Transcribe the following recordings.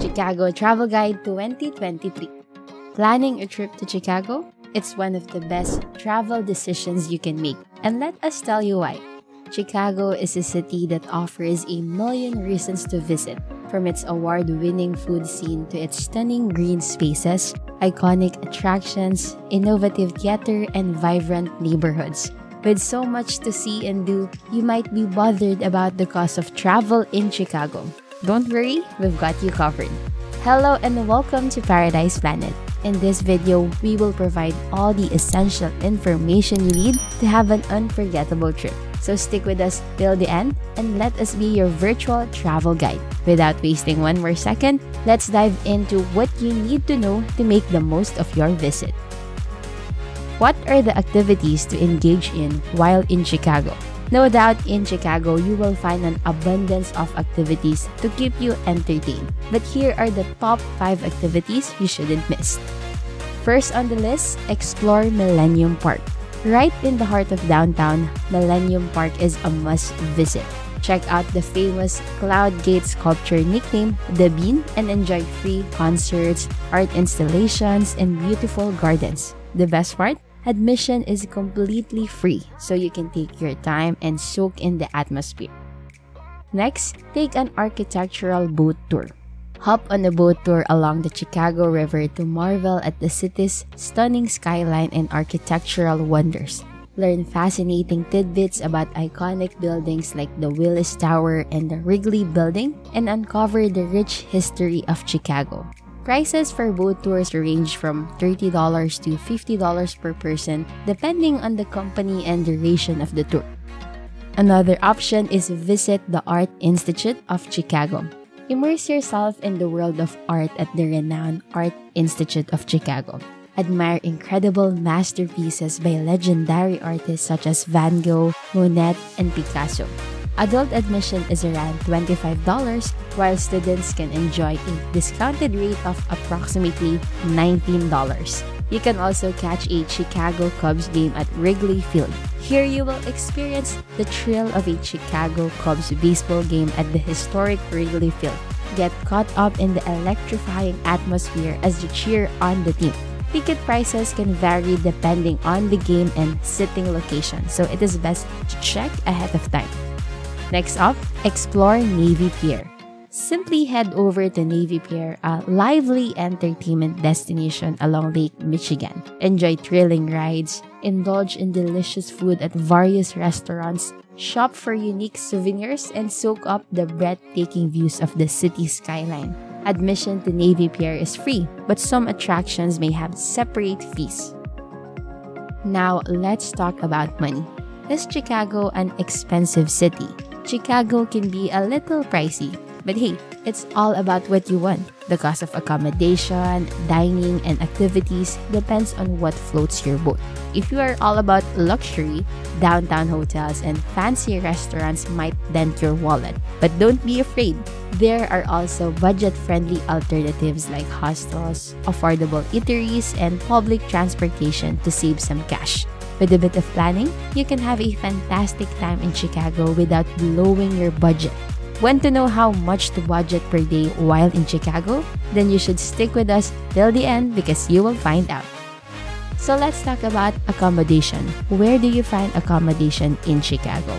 Chicago Travel Guide 2023. Planning a trip to Chicago? It's one of the best travel decisions you can make. And let us tell you why. Chicago is a city that offers a million reasons to visit. From its award winning food scene to its stunning green spaces, iconic attractions, innovative theater, and vibrant neighborhoods. With so much to see and do, you might be bothered about the cost of travel in Chicago. Don't worry, we've got you covered. Hello and welcome to Paradise Planet. In this video, we will provide all the essential information you need to have an unforgettable trip. So stick with us till the end and let us be your virtual travel guide. Without wasting one more second, let's dive into what you need to know to make the most of your visit. What are the activities to engage in while in Chicago? No doubt in Chicago, you will find an abundance of activities to keep you entertained. But here are the top 5 activities you shouldn't miss. First on the list, explore Millennium Park. Right in the heart of downtown, Millennium Park is a must visit. Check out the famous Cloud Gate sculpture nicknamed The Bean and enjoy free concerts, art installations, and beautiful gardens. The best part? Admission is completely free, so you can take your time and soak in the atmosphere. Next, take an architectural boat tour. Hop on a boat tour along the Chicago River to marvel at the city's stunning skyline and architectural wonders. Learn fascinating tidbits about iconic buildings like the Willis Tower and the Wrigley Building and uncover the rich history of Chicago. Prices for boat tours range from $30 to $50 per person depending on the company and duration of the tour. Another option is to visit the Art Institute of Chicago. Immerse yourself in the world of art at the renowned Art Institute of Chicago. Admire incredible masterpieces by legendary artists such as Van Gogh, Monet, and Picasso. Adult admission is around $25, while students can enjoy a discounted rate of approximately $19. You can also catch a Chicago Cubs game at Wrigley Field. Here you will experience the thrill of a Chicago Cubs baseball game at the historic Wrigley Field. Get caught up in the electrifying atmosphere as you cheer on the team. Ticket prices can vary depending on the game and sitting location, so it is best to check ahead of time. Next up, explore Navy Pier. Simply head over to Navy Pier, a lively entertainment destination along Lake Michigan. Enjoy thrilling rides, indulge in delicious food at various restaurants, shop for unique souvenirs, and soak up the breathtaking views of the city skyline. Admission to Navy Pier is free, but some attractions may have separate fees. Now, let's talk about money. Is Chicago an expensive city? Chicago can be a little pricey, but hey, it's all about what you want. The cost of accommodation, dining, and activities depends on what floats your boat. If you are all about luxury, downtown hotels and fancy restaurants might dent your wallet. But don't be afraid. There are also budget friendly alternatives like hostels, affordable eateries, and public transportation to save some cash. With a bit of planning, you can have a fantastic time in Chicago without blowing your budget. Want to know how much to budget per day while in Chicago? Then you should stick with us till the end because you will find out. So let's talk about accommodation. Where do you find accommodation in Chicago?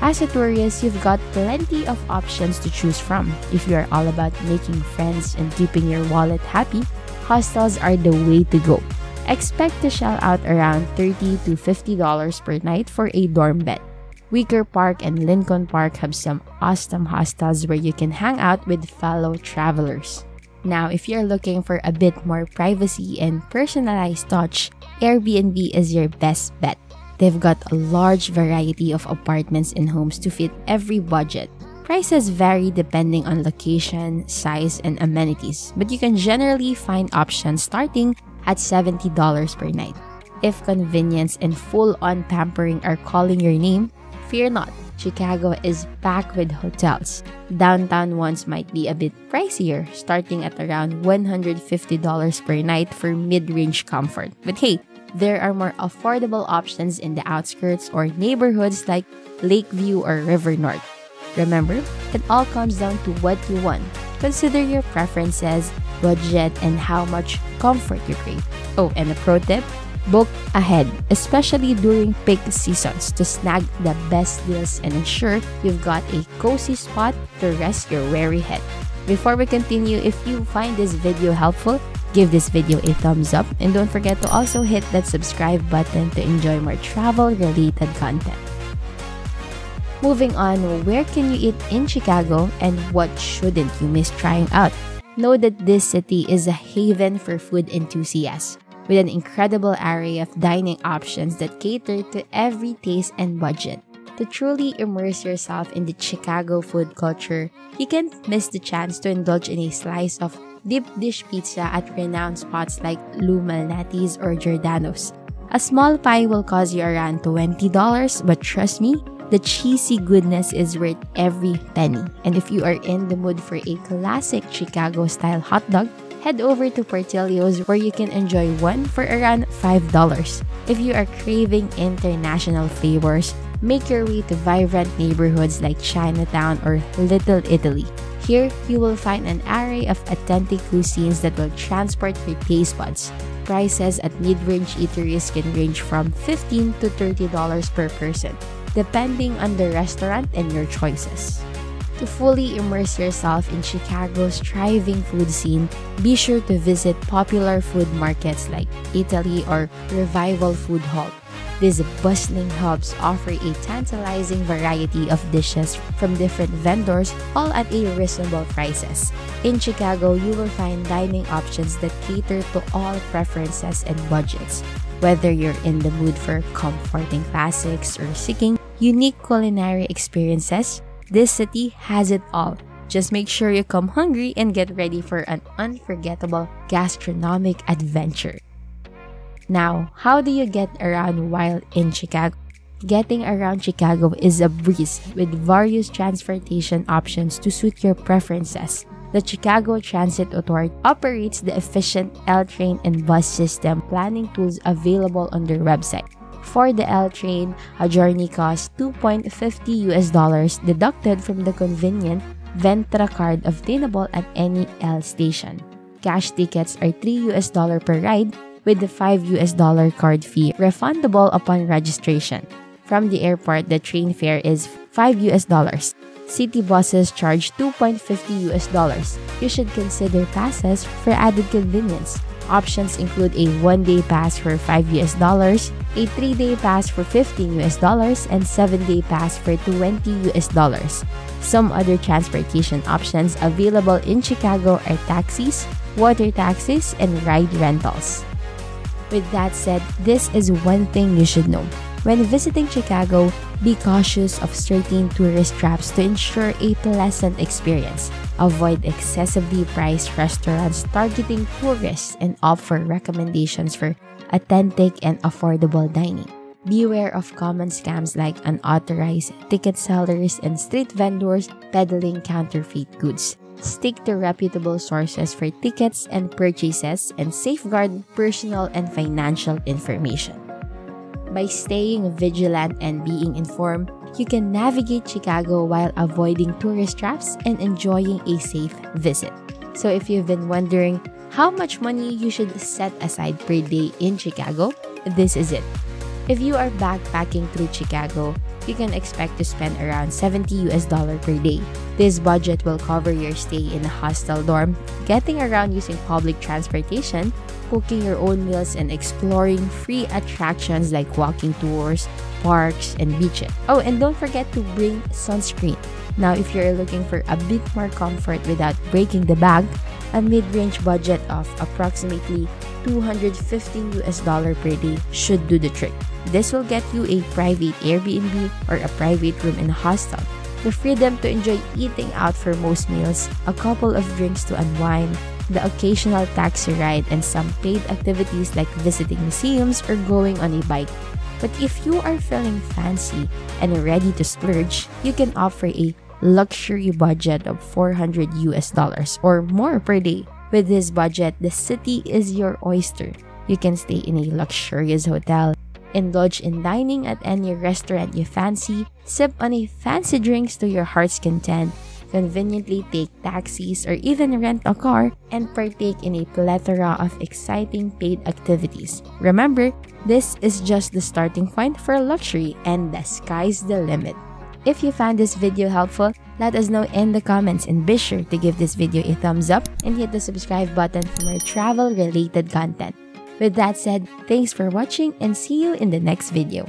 As a tourist, you've got plenty of options to choose from. If you are all about making friends and keeping your wallet happy, hostels are the way to go. Expect to shell out around 30 to $50 per night for a dorm bed. Wicker Park and Lincoln Park have some awesome hostels where you can hang out with fellow travelers. Now, if you're looking for a bit more privacy and personalized touch, Airbnb is your best bet. They've got a large variety of apartments and homes to fit every budget. Prices vary depending on location, size, and amenities, but you can generally find options starting at $70 per night. If convenience and full on pampering are calling your name, fear not. Chicago is packed with hotels. Downtown ones might be a bit pricier, starting at around $150 per night for mid range comfort. But hey, there are more affordable options in the outskirts or neighborhoods like Lakeview or River North. Remember, it all comes down to what you want. Consider your preferences, budget, and how much comfort you crave. Oh, and a pro tip book ahead, especially during peak seasons, to snag the best deals and ensure you've got a cozy spot to rest your weary head. Before we continue, if you find this video helpful, give this video a thumbs up and don't forget to also hit that subscribe button to enjoy more travel related content. Moving on, where can you eat in Chicago and what shouldn't you miss trying out? Know that this city is a haven for food enthusiasts with an incredible array of dining options that cater to every taste and budget. To truly immerse yourself in the Chicago food culture, you can't miss the chance to indulge in a slice of deep dish pizza at renowned spots like Lou Malnati's or Giordano's. A small pie will cost you around $20, but trust me, the cheesy goodness is worth every penny. And if you are in the mood for a classic Chicago style hot dog, head over to Portillo's where you can enjoy one for around $5. If you are craving international flavors, make your way to vibrant neighborhoods like Chinatown or Little Italy. Here, you will find an array of authentic cuisines that will transport your taste buds. Prices at mid-range eateries can range from 15 to $30 per person depending on the restaurant and your choices. To fully immerse yourself in Chicago's thriving food scene, be sure to visit popular food markets like Eataly or Revival Food Hall. These bustling hubs offer a tantalizing variety of dishes from different vendors, all at a reasonable prices. In Chicago, you will find dining options that cater to all preferences and budgets. Whether you're in the mood for comforting classics or seeking unique culinary experiences, this city has it all. Just make sure you come hungry and get ready for an unforgettable gastronomic adventure. Now, how do you get around while in Chicago? Getting around Chicago is a breeze with various transportation options to suit your preferences. The Chicago Transit Authority operates the efficient L train and bus system planning tools available on their website. For the L train, a journey costs 2.50 US dollars deducted from the convenient Ventra card obtainable at any L station. Cash tickets are 3 US dollar per ride with the 5 US dollar card fee refundable upon registration. From the airport, the train fare is 5 US dollars. City buses charge 2.50 US dollars. You should consider passes for added convenience. Options include a one day pass for 5 US dollars, a 3 day pass for 15 US dollars, and 7 day pass for 20 US dollars. Some other transportation options available in Chicago are taxis, water taxis, and ride rentals. With that said, this is one thing you should know. When visiting Chicago, be cautious of certain tourist traps to ensure a pleasant experience. Avoid excessively priced restaurants targeting tourists and opt for recommendations for authentic and affordable dining. Beware of common scams like unauthorized ticket sellers and street vendors peddling counterfeit goods. Stick to reputable sources for tickets and purchases and safeguard personal and financial information. By staying vigilant and being informed, you can navigate Chicago while avoiding tourist traps and enjoying a safe visit. So, if you've been wondering how much money you should set aside per day in Chicago, this is it. If you are backpacking through Chicago, you can expect to spend around 70 US dollar per day. This budget will cover your stay in a hostel dorm, getting around using public transportation, cooking your own meals, and exploring free attractions like walking tours, parks, and beaches. Oh, and don't forget to bring sunscreen. Now, if you're looking for a bit more comfort without breaking the bank, a mid-range budget of approximately 215 US dollar per day should do the trick. This will get you a private Airbnb or a private room in a hostel, the freedom to enjoy eating out for most meals, a couple of drinks to unwind, the occasional taxi ride, and some paid activities like visiting museums or going on a bike. But if you are feeling fancy and ready to splurge, you can offer a luxury budget of 400 US dollars or more per day. With this budget, the city is your oyster. You can stay in a luxurious hotel, indulge in dining at any restaurant you fancy, sip on a fancy drinks to your heart's content, conveniently take taxis or even rent a car and partake in a plethora of exciting paid activities. Remember, this is just the starting point for luxury and the sky's the limit. If you found this video helpful, let us know in the comments and be sure to give this video a thumbs up and hit the subscribe button for more travel related content. With that said, thanks for watching and see you in the next video.